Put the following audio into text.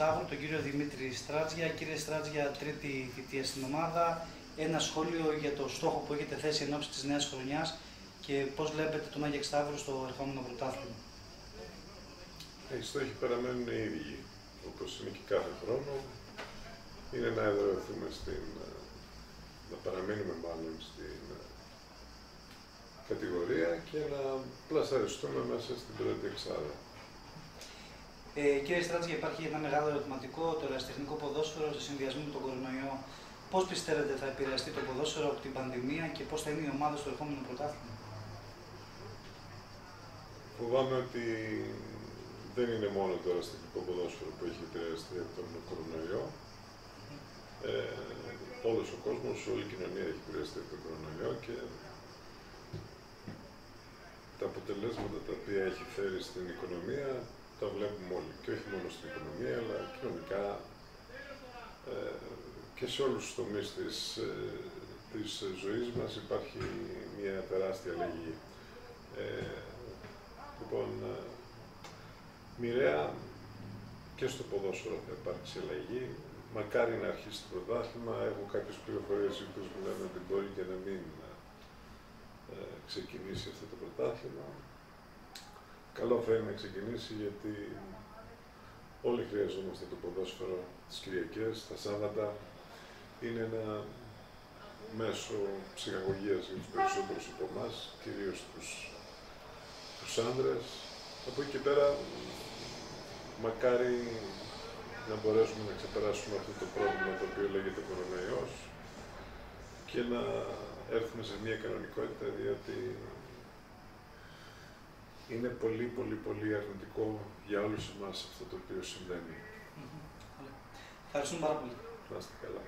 Σταύρου, τον κύριο Δημήτρη Στράτζια. Κύριε Στράτζια, τρίτη θητεία στην ομάδα. Ένα σχόλιο για το στόχο που έχετε θέσει εν ώψη της νέας χρονιάς και πώς βλέπετε τον Άγιαξ Σταύρου στο ερχόμενο πρωτάθλημα. Οι στόχοι παραμένουν οι ίδιοι, όπως είναι και κάθε χρόνο. Είναι να εδραιωθούμε στην. να παραμείνουμε μάλλον στην κατηγορία και να πλασαριστούμε μέσα στην πρώτη εξάδα. Ε, κύριε Στράτζη, υπάρχει ένα μεγάλο ερωτηματικό, το ερασιτεχνικό ποδόσφαιρο σε συνδυασμό με τον κορονοϊό. Πώς πιστεύετε θα επηρεαστεί το ποδόσφαιρο από την πανδημία και πώς θα είναι η ομάδα στο ερχόμενο πρωτάθλημα; Φοβάμαι ότι δεν είναι μόνο το ερασιτεχνικό ποδόσφαιρο που έχει επηρεαστεί από τον κορονοϊό. Ε, όλος ο κόσμος, όλη η κοινωνία έχει επηρεαστεί από τον κορονοϊό και τα αποτελέσματα τα οποία έχει φέρει στην οικονομία τα βλέπουμε όλοι. Και όχι μόνο στην οικονομία, αλλά κοινωνικά ε, και σε όλους τους τομείς της, ε, της ζωής μας υπάρχει μια τεράστια αλλαγή. Ε, λοιπόν, ε, μοιραία και στο ποδόσφαιρο θα υπάρξει αλλαγή. Μακάρι να αρχίσει το πρωτάθλημα. Έχω κάποιες πληροφορίες που μου λένε ότι μπορεί και να μην ε, ξεκινήσει αυτό το πρωτάθλημα. Καλό θα είναι να ξεκινήσει γιατί όλοι χρειαζόμαστε το ποδόσφαιρο τις Κυριακές, τα Σάββατα. Είναι ένα μέσο ψυχαγωγίας για τους περισσότερους από εμάς, κυρίως τους, τους άνδρες. Από εκεί και πέρα, μακάρι να μπορέσουμε να ξεπεράσουμε αυτό το πρόβλημα το οποίο λέγεται κορονοϊός και να έρθουμε σε μια κανονικότητα, διότι είναι πολύ, πολύ, πολύ αρνητικό για όλους εμάς αυτό το οποίο συμβαίνει. Ευχαριστούμε πάρα πολύ. Να είστε καλά.